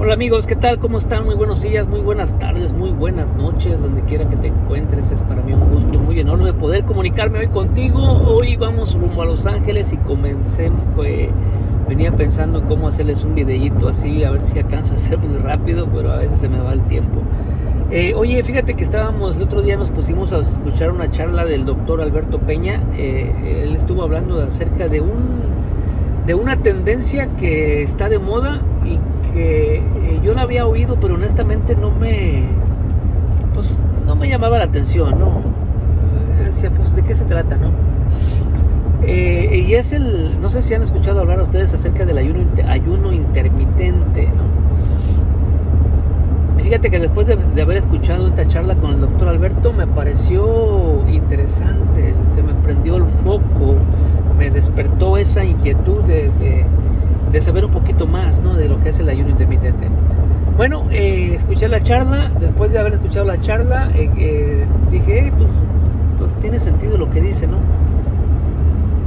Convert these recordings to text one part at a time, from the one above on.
Hola amigos, ¿qué tal? ¿Cómo están? Muy buenos días, muy buenas tardes, muy buenas noches, donde quiera que te encuentres. Es para mí un gusto muy enorme poder comunicarme hoy contigo. Hoy vamos rumbo a Los Ángeles y comencé, eh, venía pensando en cómo hacerles un videíto así, a ver si alcanzo a hacer muy rápido, pero a veces se me va el tiempo. Eh, oye, fíjate que estábamos, el otro día nos pusimos a escuchar una charla del doctor Alberto Peña. Eh, él estuvo hablando acerca de un de una tendencia que está de moda y que eh, yo la había oído, pero honestamente no me, pues, no me llamaba la atención, ¿no? Decía, pues, ¿de qué se trata, no? Eh, y es el, no sé si han escuchado hablar a ustedes acerca del ayuno, ayuno intermitente, ¿no? Fíjate que después de, haber escuchado esta charla con el doctor Alberto me pareció interesante, se me prendió el foco, despertó esa inquietud de, de, saber un poquito más ¿no? de lo que es el ayuno intermitente. Bueno, eh, escuché la charla, después de haber escuchado la charla, eh, eh, dije, pues, pues tiene sentido lo que dice, ¿no?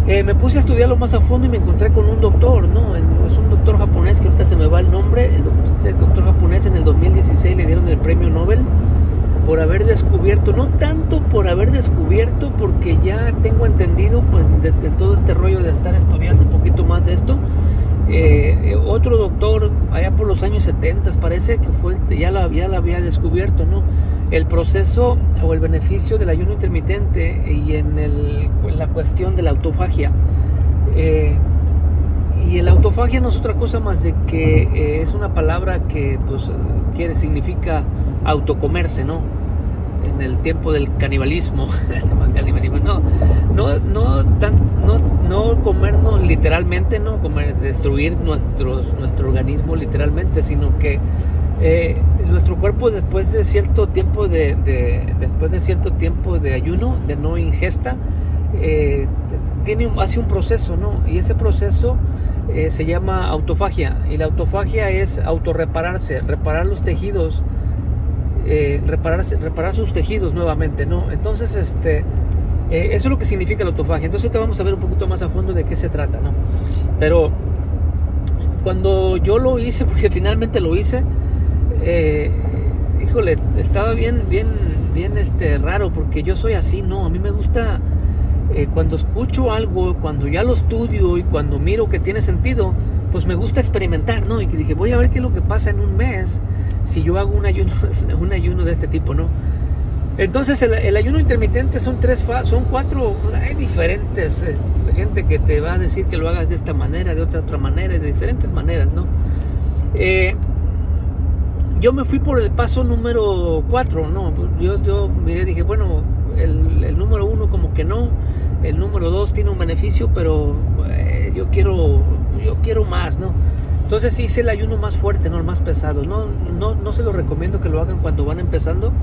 me puse a estudiarlo más a fondo y me encontré con un doctor, ¿no? es un doctor japonés que ahorita se me va el nombre, el doctor, el doctor japonés en el 2016 le dieron el premio Nobel por haber descubierto, no tanto por haber descubierto, porque ya tengo entendido pues, de, todo este rollo de estar estudiando un poquito más de esto. Eh, eh, otro doctor, allá por los años 70, parece que fue, ya la, la había descubierto, ¿no? El proceso o el beneficio del ayuno intermitente y en, el, la cuestión de la autofagia. Eh, y el autofagia no es otra cosa más de que es una palabra que pues quiere significa autocomerse, ¿no? En el tiempo del canibalismo, no, no, no, tan, no, no comernos literalmente, no comer, destruir nuestros, nuestro organismo literalmente, sino que eh, nuestro cuerpo después de cierto tiempo de, después de cierto tiempo de ayuno, de no ingesta, eh, tiene hace un proceso, ¿no? Y ese proceso eh, se llama autofagia y la autofagia es autorrepararse, reparar los tejidos eh, reparar, sus tejidos nuevamente, ¿no? Entonces, este, eh, eso es lo que significa la autofagia. Entonces, te vamos a ver un poquito más a fondo de qué se trata, ¿no? Pero cuando yo lo hice, porque finalmente lo hice, eh, híjole, estaba bien, bien, bien, este, raro, porque yo soy así, ¿no? A mí me gusta cuando escucho algo, cuando ya lo estudio y cuando miro que tiene sentido, pues me gusta experimentar, ¿no? Y dije, voy a ver qué es lo que pasa en un mes si yo hago un ayuno, un ayuno de este tipo, ¿no? Entonces el, ayuno intermitente son tres son cuatro, hay diferentes eh, gente que te va a decir que lo hagas de esta manera, de otra otra manera, de diferentes maneras, ¿no? Eh, yo me fui por el paso número cuatro, ¿no? Yo, yo miré, dije, bueno, el, el, número uno como que no, el número dos tiene un beneficio, pero eh, yo quiero, yo quiero más, ¿no? Entonces hice el ayuno más fuerte, no el más pesado. No, no, no se lo recomiendo que lo hagan cuando van empezando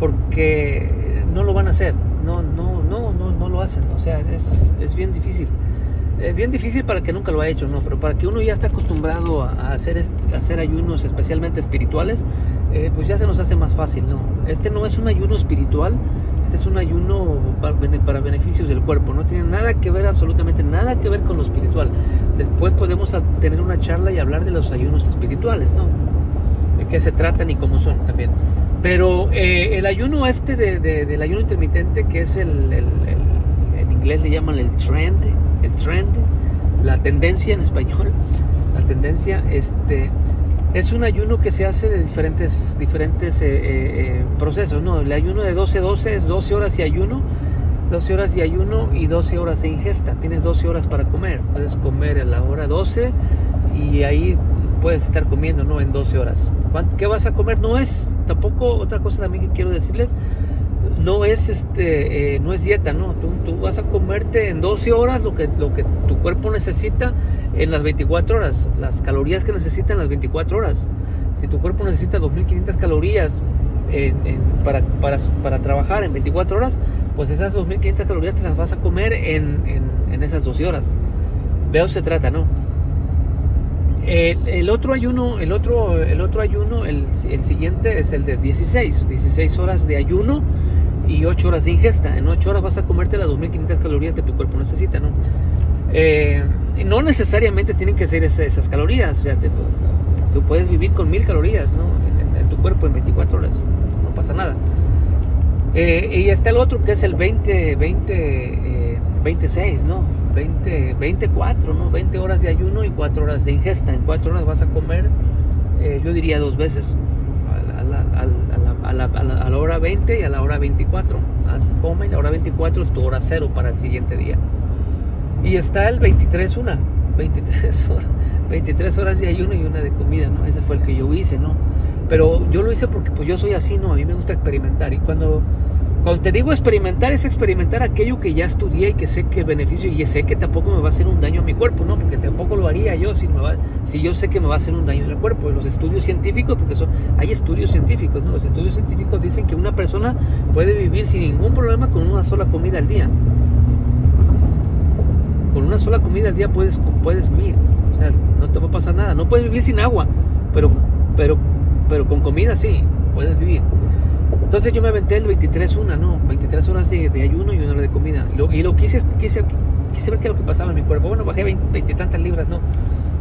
porque no lo van a hacer. No, no, no, no, no lo hacen. O sea, es, es bien difícil. Es bien difícil para que nunca lo ha hecho, ¿no? Pero para que uno ya está acostumbrado a hacer, a hacer ayunos especialmente espirituales, eh, pues ya se nos hace más fácil, ¿no? Este no es un ayuno espiritual, este es un ayuno para, beneficios del cuerpo, no tiene nada que ver, absolutamente nada que ver con lo espiritual. Después podemos tener una charla y hablar de los ayunos espirituales, ¿no? De qué se tratan y cómo son también. Pero eh, el ayuno este de, del ayuno intermitente, que es el, en inglés le llaman el trend, el trend, la tendencia en español, la tendencia, este, es un ayuno que se hace de diferentes, diferentes eh, eh, eh, procesos, ¿no? El ayuno de 12-12 es 12 horas de ayuno, 12 horas de ayuno y 12 horas de ingesta. Tienes 12 horas para comer. Puedes comer a la hora 12 y ahí puedes estar comiendo, ¿no? En 12 horas. ¿Qué vas a comer? No es, tampoco, otra cosa también que quiero decirles, no es este no es dieta no tú, tú, vas a comerte en 12 horas lo que lo que tu cuerpo necesita en las 24 horas, las calorías que necesitan las 24 horas. Si tu cuerpo necesita 2.500 calorías para, para, para, trabajar en 24 horas, pues esas 2.500 calorías te las vas a comer en, en, esas 12 horas. De eso se trata, ¿no? El, el, otro ayuno, el otro, el otro ayuno, el, el, siguiente es el de 16, 16 horas de ayuno y 8 horas de ingesta. En 8 horas vas a comerte las 2.500 calorías que tu cuerpo necesita, ¿no? Eh, no necesariamente tienen que ser esas, calorías. O sea, tú puedes vivir con mil calorías ¿no? en, tu cuerpo en 24 horas, no pasa nada. Eh, y está el otro que es el 20, 20, 26, ¿no? 20, 24, ¿no? 20 horas de ayuno y 4 horas de ingesta. En 4 horas vas a comer, eh, yo diría dos veces, a la, a la, hora 20 y a la hora 24. Haz, come, la hora 24 es tu hora cero para el siguiente día. Y está el 23, una, 23 horas, 23 horas de ayuno y una de comida, ¿no? Ese fue el que yo hice, ¿no? Pero yo lo hice porque pues yo soy así, ¿no? A mí me gusta experimentar y cuando cuando te digo experimentar, es experimentar aquello que ya estudié y que sé que beneficio y sé que tampoco me va a hacer un daño a mi cuerpo, ¿no? Porque tampoco lo haría yo si, me va, si yo sé que me va a hacer un daño el cuerpo. Los estudios científicos, porque son, hay estudios científicos, ¿no? Los estudios científicos dicen que una persona puede vivir sin ningún problema con una sola comida al día. Con una sola comida al día puedes, puedes vivir. O sea, no te va a pasar nada. No puedes vivir sin agua, pero, pero, pero con comida sí, puedes vivir. Entonces yo me aventé el 23 una, ¿no? 23 horas de, ayuno y una hora de comida. y lo quise, quise, quise ver qué es lo que pasaba en mi cuerpo. Bueno, bajé veintitantas libras, ¿no?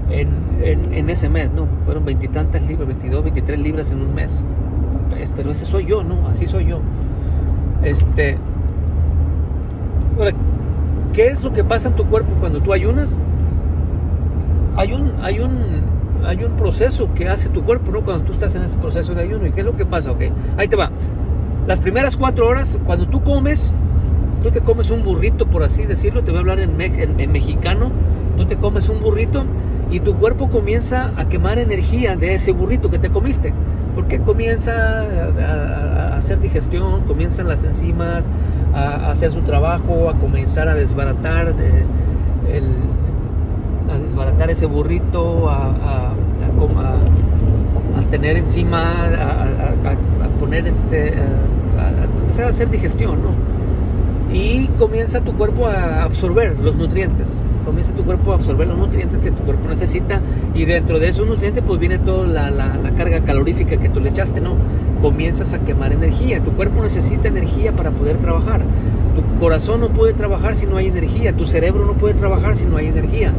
En, en, ese mes, ¿no? Fueron veintitantas libras, 22, 23 libras en un mes. Pues, pero ese soy yo, ¿no? Así soy yo. Este... Ahora, ¿qué es lo que pasa en tu cuerpo cuando tú ayunas? Hay un, hay un, hay un proceso que hace tu cuerpo, ¿no? Cuando tú estás en ese proceso de ayuno. ¿Y qué es lo que pasa? Ok, ahí te va. Las primeras cuatro horas, cuando tú comes, tú te comes un burrito, por así decirlo, te voy a hablar en, mexicano, tú te comes un burrito y tu cuerpo comienza a quemar energía de ese burrito que te comiste. Porque comienza a, hacer digestión, comienzan las enzimas a, hacer su trabajo, a comenzar a desbaratar de, el, a desbaratar ese burrito, a, a, tener encima, a, poner este, a, empezar a hacer digestión, ¿no? Y comienza tu cuerpo a absorber los nutrientes, comienza tu cuerpo a absorber los nutrientes que tu cuerpo necesita y dentro de esos nutrientes pues viene toda la, la, la carga calorífica que tú le echaste, ¿no? Comienzas a quemar energía, tu cuerpo necesita energía para poder trabajar. Tu corazón no puede trabajar si no hay energía, tu cerebro no puede trabajar si no hay energía.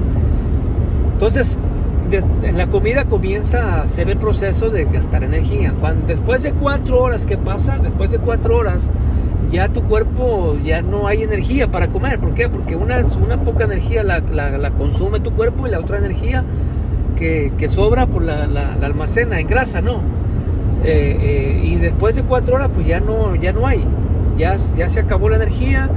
Entonces, en la comida comienza a hacer el proceso de gastar energía. Cuando, después de cuatro horas, ¿qué pasa? Después de cuatro horas, ya tu cuerpo ya no hay energía para comer. ¿Por qué? Porque una, una poca energía la, consume tu cuerpo y la otra energía que, sobra por pues la, la, almacena en grasa, ¿no? Eh, eh, y después de cuatro horas, pues ya no, ya no hay. Ya, ya se acabó la energía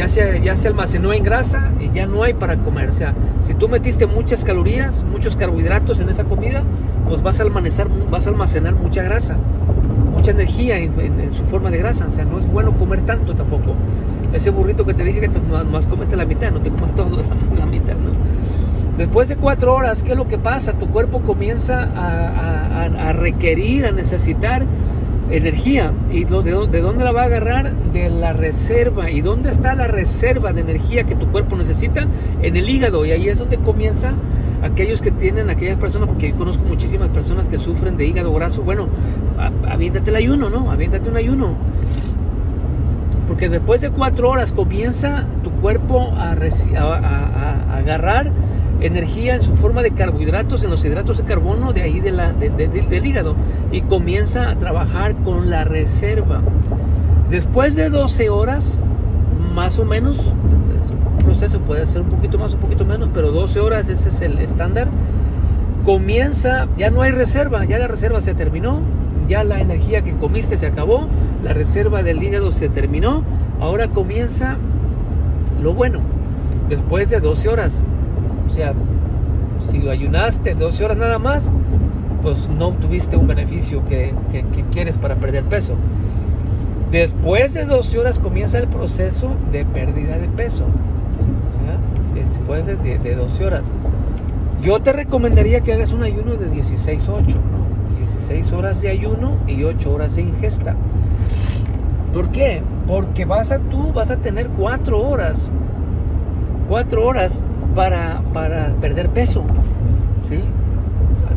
ya se, ya se almacenó en grasa y ya no hay para comer. O sea, si tú metiste muchas calorías, muchos carbohidratos en esa comida, pues vas a almacenar, vas a almacenar mucha grasa, mucha energía en, su forma de grasa. O sea, no es bueno comer tanto tampoco. Ese burrito que te dije que te, más comete la mitad, no te comas todo la, mitad, ¿no? Después de cuatro horas, ¿qué es lo que pasa? Tu cuerpo comienza a, a requerir, a necesitar energía. ¿Y de, de dónde la va a agarrar? De la reserva. ¿Y dónde está la reserva de energía que tu cuerpo necesita? En el hígado. Y ahí es donde comienza aquellos que tienen, aquellas personas, porque yo conozco muchísimas personas que sufren de hígado graso. Bueno, aviéntate el ayuno, ¿no? Aviéntate un ayuno. Porque después de cuatro horas comienza tu cuerpo a, a agarrar energía en su forma de carbohidratos, en los hidratos de carbono de ahí del hígado y comienza a trabajar con la reserva. Después de 12 horas, más o menos, el proceso puede ser un poquito más, un poquito menos, pero 12 horas ese es el estándar, comienza, ya no hay reserva, ya la reserva se terminó, ya la energía que comiste se acabó, la reserva del hígado se terminó, ahora comienza lo bueno, después de 12 horas, o sea, si ayunaste 12 horas nada más, pues no obtuviste un beneficio que, quieres para perder peso. Después de 12 horas comienza el proceso de pérdida de peso. Después de, de, 12 horas. Yo te recomendaría que hagas un ayuno de 16-8, ¿no? 16 horas de ayuno y 8 horas de ingesta. ¿Por qué? Porque vas a tú vas a tener 4 horas. 4 horas para, para perder peso. ¿sí?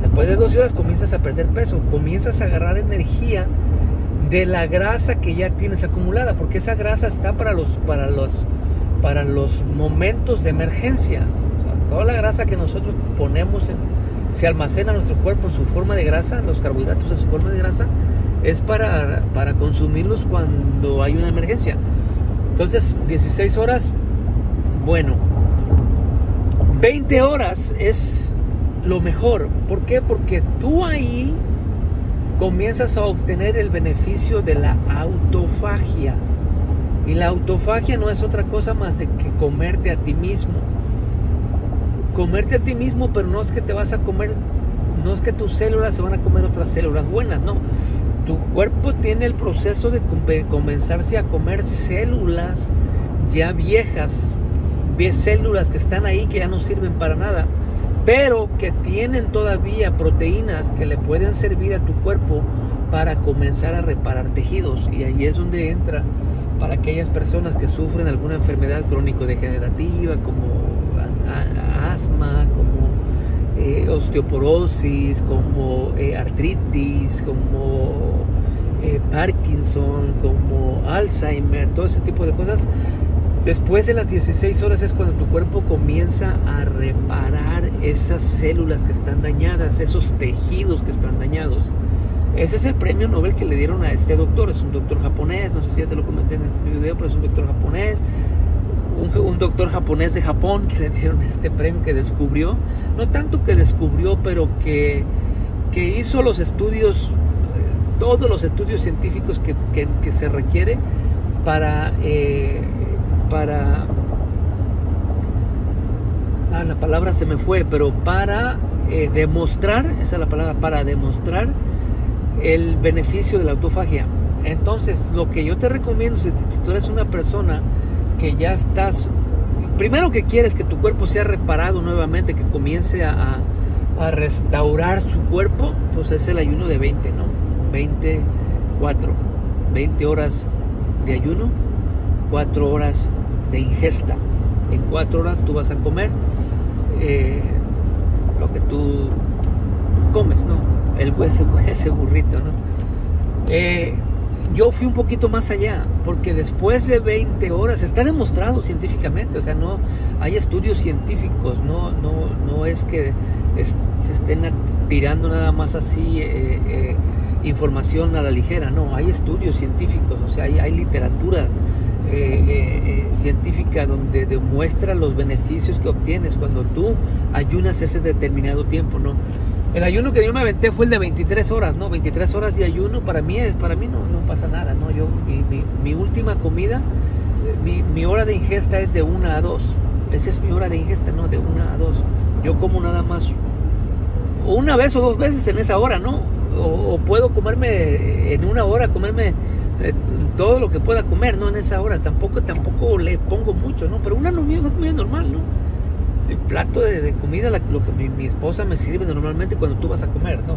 Después de 12 horas comienzas a perder peso, comienzas a agarrar energía de la grasa que ya tienes acumulada, porque esa grasa está para los, para los, para los momentos de emergencia. toda la grasa que nosotros ponemos se almacena nuestro cuerpo en su forma de grasa, los carbohidratos en su forma de grasa, es para, para consumirlos cuando hay una emergencia. Entonces, 16 horas, bueno, 20 horas es lo mejor. ¿Por qué? Porque tú ahí comienzas a obtener el beneficio de la autofagia. Y la autofagia no es otra cosa más de que comerte a ti mismo. Comerte a ti mismo, pero no es que te vas a comer, no es que tus células se van a comer otras células buenas, no tu cuerpo tiene el proceso de comenzarse a comer células ya viejas, células que están ahí que ya no sirven para nada, pero que tienen todavía proteínas que le pueden servir a tu cuerpo para comenzar a reparar tejidos. Y ahí es donde entra para aquellas personas que sufren alguna enfermedad crónico-degenerativa como asma, como eh, osteoporosis, como eh, artritis, como eh, Parkinson, como Alzheimer, todo ese tipo de cosas. Después de las 16 horas es cuando tu cuerpo comienza a reparar esas células que están dañadas, esos tejidos que están dañados. Ese es el premio Nobel que le dieron a este doctor. Es un doctor japonés, no sé si ya te lo comenté en este video, pero es un doctor japonés un, doctor japonés de Japón que le dieron este premio que descubrió, no tanto que descubrió, pero que, que hizo los estudios, eh, todos los estudios científicos que, que, se requiere para, eh, para, ah, la palabra se me fue, pero para eh, demostrar, esa es la palabra, para demostrar el beneficio de la autofagia. Entonces, lo que yo te recomiendo, si tú eres una persona que ya estás, primero que quieres que tu cuerpo sea reparado nuevamente, que comience a, restaurar su cuerpo, pues es el ayuno de 20, ¿no? 24, 20 horas de ayuno, 4 horas de ingesta. En 4 horas tú vas a comer eh, lo que tú comes, ¿no? El ese, ese burrito, ¿no? Eh, yo fui un poquito más allá, porque después de 20 horas está demostrado científicamente, o sea, no hay estudios científicos, no, no, no es que se estén tirando nada más así eh, información a la ligera, no, hay estudios científicos, o sea, hay, literatura científica donde demuestra los beneficios que obtienes cuando tú ayunas ese determinado tiempo, ¿no? El ayuno que yo me aventé fue el de 23 horas, ¿no? 23 horas de ayuno para mí es, para mí no, no pasa nada, ¿no? Yo, mi, última comida, mi, hora de ingesta es de 1 a 2. Esa es mi hora de ingesta, ¿no? De 1 a 2. Yo como nada más una vez o dos veces en esa hora, ¿no? O, puedo comerme en una hora, comerme eh, todo lo que pueda comer, ¿no? En esa hora. Tampoco, tampoco le pongo mucho, ¿no? Pero una, una comida normal, ¿no? el plato de, comida, lo que mi, esposa me sirve normalmente cuando tú vas a comer, ¿no?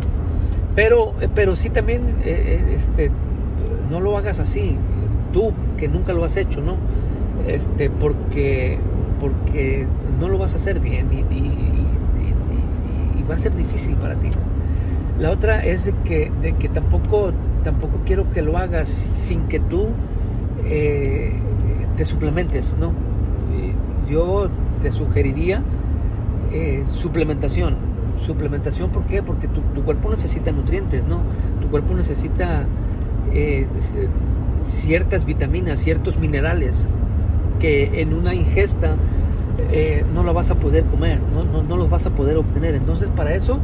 Pero, eh, pero sí también, eh, eh, este, no lo hagas así, tú que nunca lo has hecho, ¿no? Este, porque, porque no lo vas a hacer bien y, va a ser difícil para ti. La otra es de que, de que tampoco, tampoco quiero que lo hagas sin que tú te suplementes, ¿no? Yo te sugeriría eh, suplementación. Suplementación, ¿por qué? Porque tu, cuerpo necesita nutrientes, ¿no? Tu cuerpo necesita eh, ciertas vitaminas, ciertos minerales que en una ingesta eh, no lo vas a poder comer, no, no, los vas a poder obtener. Entonces, para eso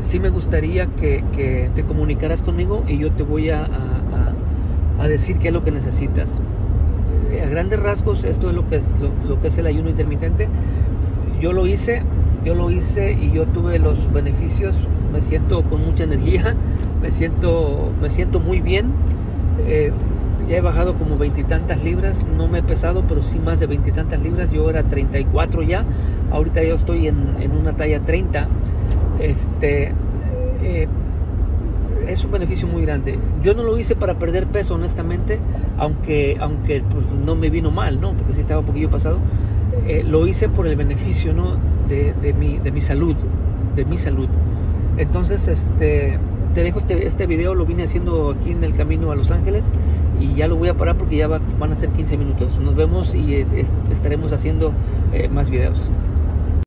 sí me gustaría que, te comunicaras conmigo y yo te voy a, a decir qué es lo que necesitas a grandes rasgos esto es lo que es lo, que es el ayuno intermitente. Yo lo hice, yo lo hice y yo tuve los beneficios. Me siento con mucha energía, me siento, me siento muy bien. Eh, ya he bajado como veintitantas libras, no me he pesado, pero sí más de veintitantas libras. Yo era 34 ya, ahorita yo estoy en, en una talla 30. Este, eh, es un beneficio muy grande. Yo no lo hice para perder peso, honestamente, aunque, aunque pues, no me vino mal, ¿no? Porque sí estaba un poquillo pasado. Eh, lo hice por el beneficio, ¿no? De, de, mi, de mi salud, de mi salud. Entonces, este, te dejo este, este video, lo vine haciendo aquí en el camino a Los Ángeles y ya lo voy a parar porque ya van a ser 15 minutos. Nos vemos y eh, estaremos haciendo eh, más videos.